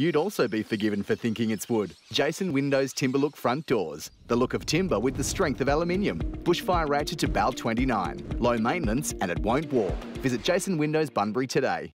you'd also be forgiven for thinking it's wood. Jason Windows timberlook front doors. The look of timber with the strength of aluminium. Bushfire rated to BAL 29. Low maintenance and it won't warp. Visit Jason Windows Bunbury today.